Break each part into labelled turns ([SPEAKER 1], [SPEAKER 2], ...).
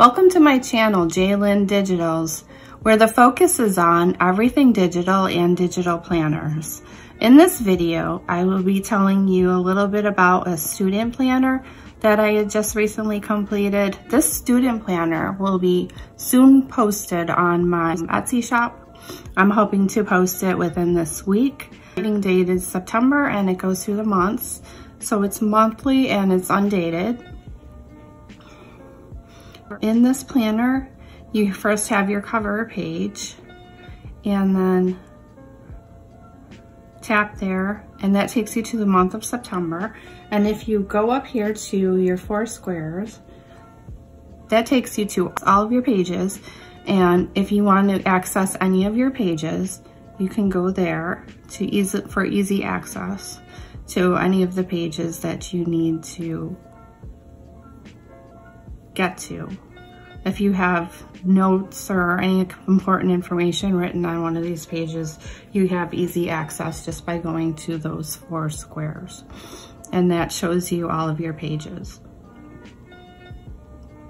[SPEAKER 1] Welcome to my channel, JLynneDigitals, where the focus is on everything digital and digital planners. In this video, I will be telling you a little bit about a student planner that I had just recently completed. This student planner will be soon posted on my Etsy shop. I'm hoping to post it within this week. The date is September and it goes through the months. So it's monthly and it's undated. In this planner, you first have your cover page and then tap there and that takes you to the month of September. And if you go up here to your four squares, that takes you to all of your pages. And if you want to access any of your pages, you can go there to for easy access to any of the pages that you need to get to. If you have notes or any important information written on one of these pages, you have easy access just by going to those four squares. And that shows you all of your pages.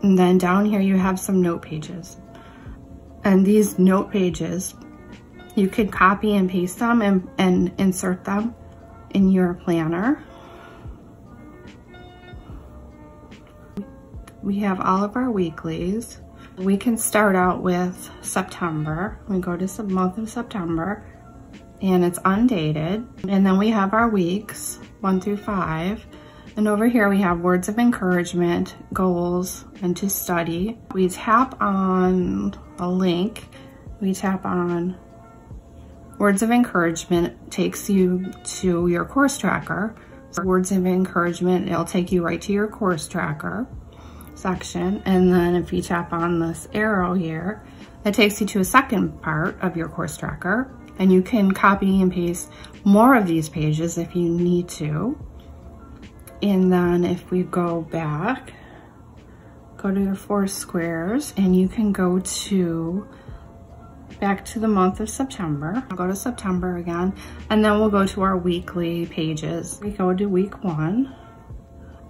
[SPEAKER 1] And then down here you have some note pages. And these note pages, you could copy and paste them and, and insert them in your planner. We have all of our weeklies. We can start out with September. We go to the month of September and it's undated. And then we have our weeks, one through five. And over here we have words of encouragement, goals, and to study. We tap on a link. We tap on words of encouragement takes you to your course tracker. Words of encouragement, it'll take you right to your course tracker section. And then if you tap on this arrow here, it takes you to a second part of your course tracker. And you can copy and paste more of these pages if you need to. And then if we go back, go to your four squares and you can go to back to the month of September. I'll go to September again, and then we'll go to our weekly pages. We go to week one.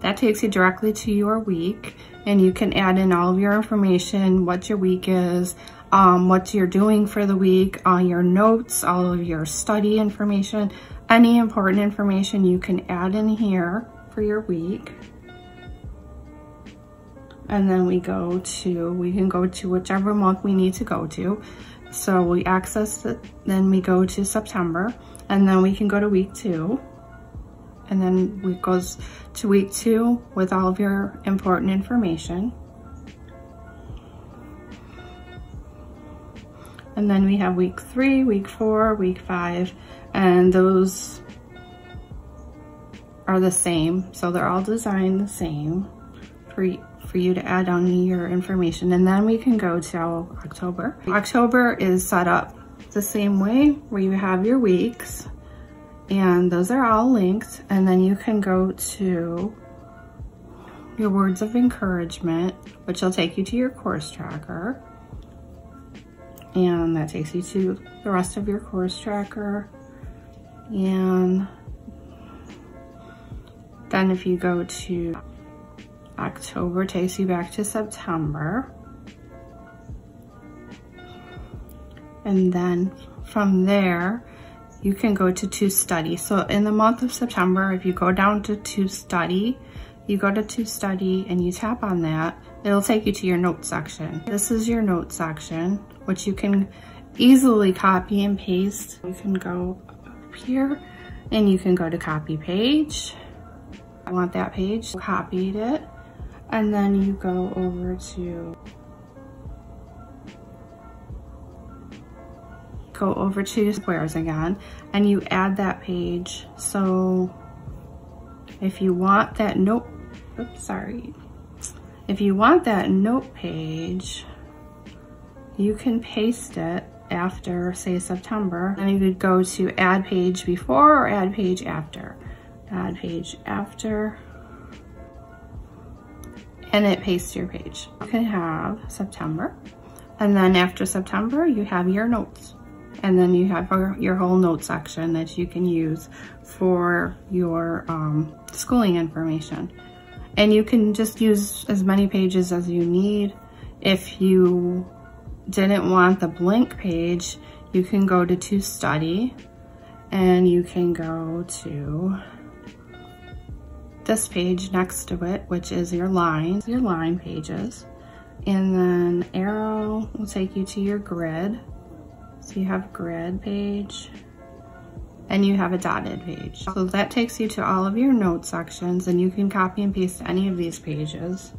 [SPEAKER 1] That takes you directly to your week and you can add in all of your information, what your week is, um, what you're doing for the week, all your notes, all of your study information, any important information you can add in here for your week. And then we go to, we can go to whichever month we need to go to. So we access it, then we go to September, and then we can go to week two and then we goes to week two with all of your important information. And then we have week three, week four, week five, and those are the same. So they're all designed the same for, for you to add on your information. And then we can go to October. October is set up the same way where you have your weeks and those are all linked. And then you can go to your words of encouragement, which will take you to your course tracker. And that takes you to the rest of your course tracker. And then if you go to October, takes you back to September. And then from there, you can go to to study. So in the month of September, if you go down to to study, you go to to study and you tap on that, it'll take you to your notes section. This is your notes section, which you can easily copy and paste. You can go up here and you can go to copy page. I want that page, copied it. And then you go over to go over to squares again and you add that page. So if you want that note, oops, sorry. If you want that note page, you can paste it after say September and you could go to add page before or add page after. Add page after and it pastes your page. You can have September and then after September you have your notes. And then you have your whole note section that you can use for your um, schooling information. And you can just use as many pages as you need. If you didn't want the blank page, you can go to to study and you can go to this page next to it, which is your lines, your line pages. And then arrow will take you to your grid. So you have grid page and you have a dotted page. So that takes you to all of your note sections and you can copy and paste any of these pages.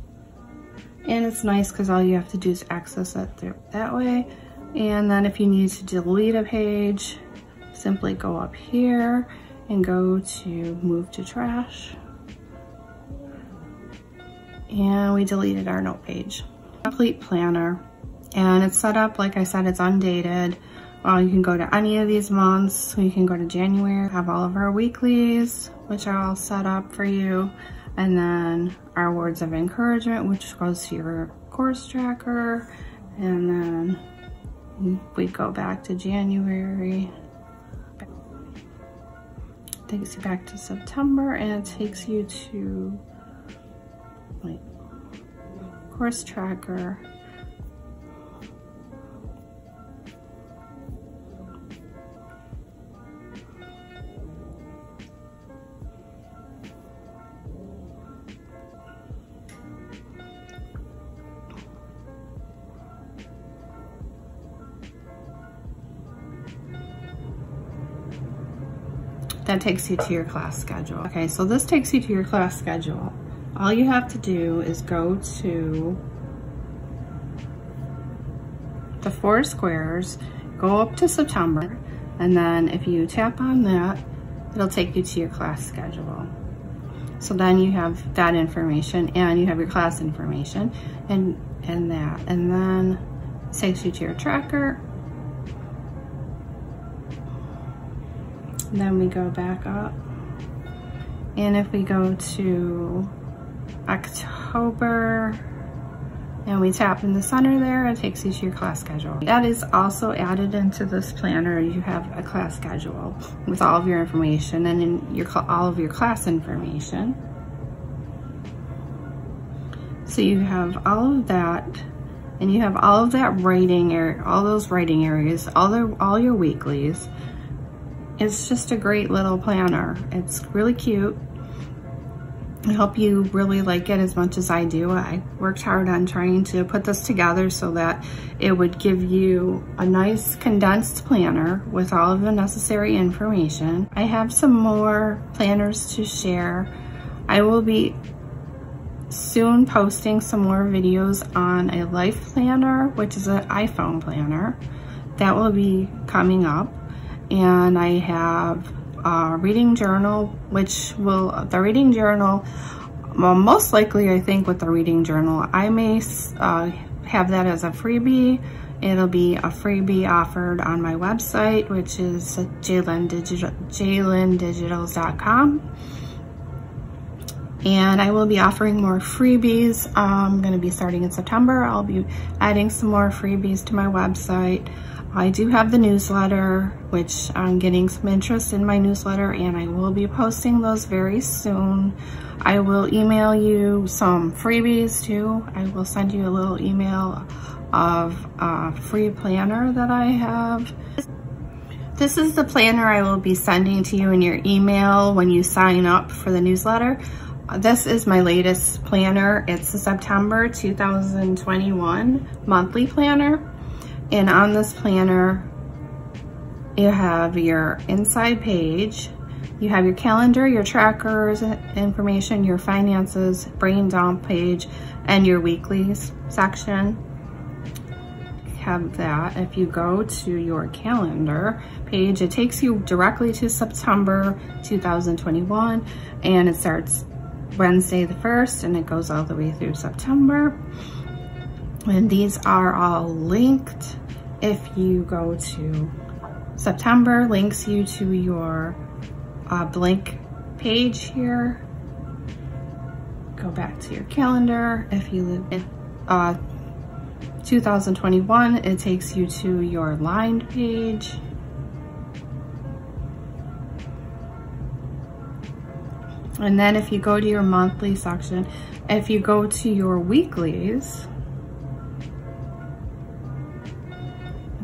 [SPEAKER 1] And it's nice because all you have to do is access it through that way. And then if you need to delete a page, simply go up here and go to move to trash. And we deleted our note page. Complete planner. And it's set up, like I said, it's undated. Well, you can go to any of these months. You can go to January, have all of our weeklies, which are all set up for you. And then our words of encouragement, which goes to your course tracker. And then we go back to January. Takes you back to September and it takes you to like course tracker that takes you to your class schedule. Okay, so this takes you to your class schedule. All you have to do is go to the four squares, go up to September, and then if you tap on that, it'll take you to your class schedule. So then you have that information and you have your class information and, and that. And then it takes you to your tracker then we go back up. And if we go to October and we tap in the center there, it takes you to your class schedule. That is also added into this planner. You have a class schedule with all of your information and in your all of your class information. So you have all of that and you have all of that writing area, all those writing areas, all the all your weeklies. It's just a great little planner. It's really cute. I hope you really like it as much as I do. I worked hard on trying to put this together so that it would give you a nice condensed planner with all of the necessary information. I have some more planners to share. I will be soon posting some more videos on a life planner, which is an iPhone planner. That will be coming up and I have a reading journal, which will, the reading journal, well, most likely I think with the reading journal, I may uh, have that as a freebie. It'll be a freebie offered on my website, which is jlynnedigitals.com. And I will be offering more freebies. I'm going to be starting in September. I'll be adding some more freebies to my website. I do have the newsletter, which I'm getting some interest in my newsletter and I will be posting those very soon. I will email you some freebies too. I will send you a little email of a free planner that I have. This is the planner I will be sending to you in your email when you sign up for the newsletter. This is my latest planner. It's the September 2021 monthly planner. And on this planner, you have your inside page, you have your calendar, your trackers, information, your finances, brain dump page, and your weeklies section. Have that. If you go to your calendar page, it takes you directly to September 2021 and it starts Wednesday the 1st and it goes all the way through September. And these are all linked if you go to September, links you to your uh, blank page here. Go back to your calendar. If you live in uh, 2021, it takes you to your lined page. And then if you go to your monthly section, if you go to your weeklies,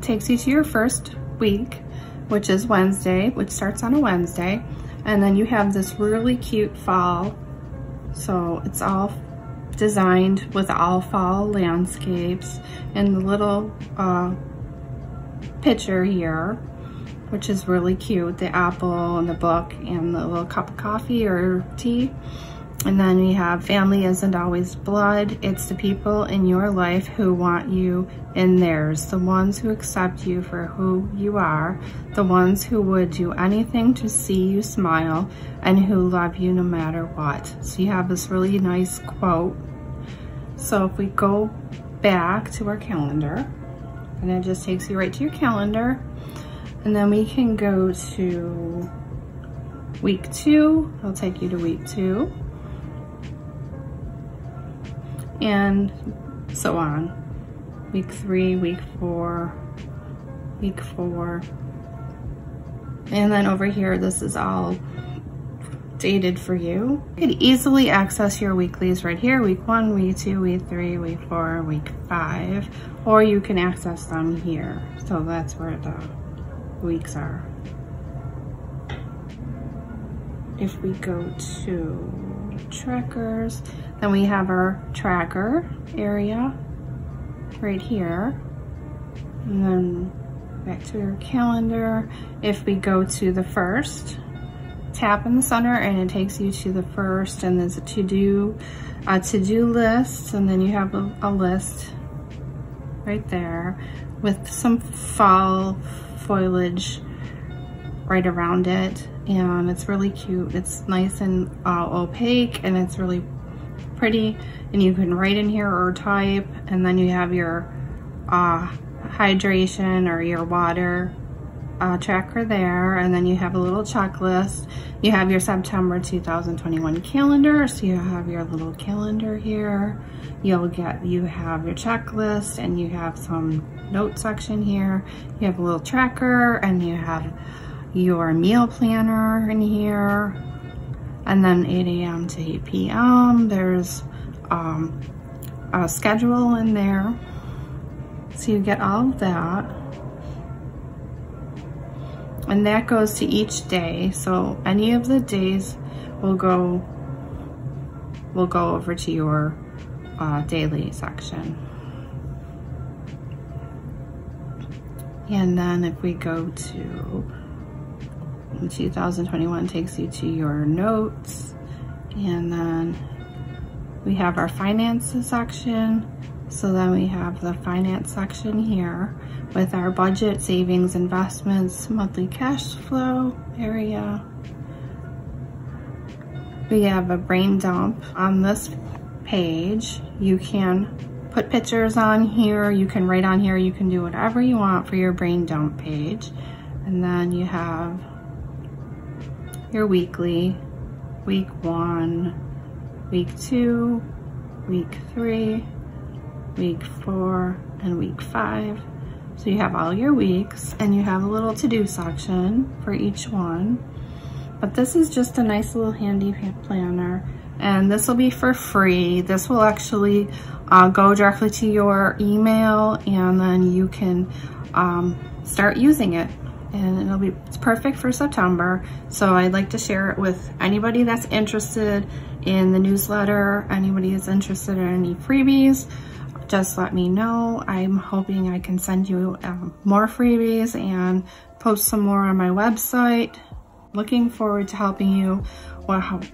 [SPEAKER 1] takes you to your first week, which is Wednesday, which starts on a Wednesday. And then you have this really cute fall. So it's all designed with all fall landscapes and the little uh, picture here, which is really cute. The apple and the book and the little cup of coffee or tea. And then we have family isn't always blood. It's the people in your life who want you in theirs. The ones who accept you for who you are. The ones who would do anything to see you smile and who love you no matter what. So you have this really nice quote. So if we go back to our calendar, and it just takes you right to your calendar. And then we can go to week two. It'll take you to week two and so on. Week three, week four, week four. And then over here, this is all dated for you. You can easily access your weeklies right here, week one, week two, week three, week four, week five, or you can access them here. So that's where the weeks are. If we go to trackers, then we have our tracker area right here. And then back to our calendar. If we go to the first, tap in the center and it takes you to the first and there's a to-do a to-do list and then you have a, a list right there with some fall foliage right around it and it's really cute. It's nice and uh, opaque and it's really pretty and you can write in here or type and then you have your uh, hydration or your water uh, tracker there and then you have a little checklist. You have your September 2021 calendar so you have your little calendar here. You'll get, you have your checklist and you have some note section here. You have a little tracker and you have your meal planner in here and then 8 a.m. to 8 p.m. There's um, a schedule in there. So you get all of that. And that goes to each day. So any of the days will go will go over to your uh, daily section. And then if we go to 2021 takes you to your notes. And then we have our finances section. So then we have the finance section here with our budget savings investments monthly cash flow area. We have a brain dump on this page. You can put pictures on here. You can write on here. You can do whatever you want for your brain dump page. And then you have your weekly, week one, week two, week three, week four, and week five. So you have all your weeks and you have a little to-do section for each one. But this is just a nice little handy planner. And this will be for free. This will actually uh, go directly to your email and then you can um, start using it and it'll be it's perfect for September. So I'd like to share it with anybody that's interested in the newsletter, anybody is interested in any freebies, just let me know. I'm hoping I can send you um, more freebies and post some more on my website. Looking forward to helping you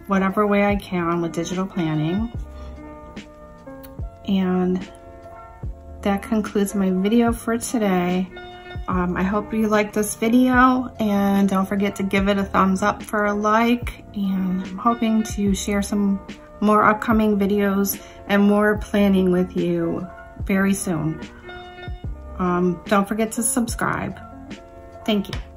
[SPEAKER 1] whatever way I can with digital planning. And that concludes my video for today. Um, I hope you like this video and don't forget to give it a thumbs up for a like and I'm hoping to share some more upcoming videos and more planning with you very soon. Um, don't forget to subscribe. Thank you.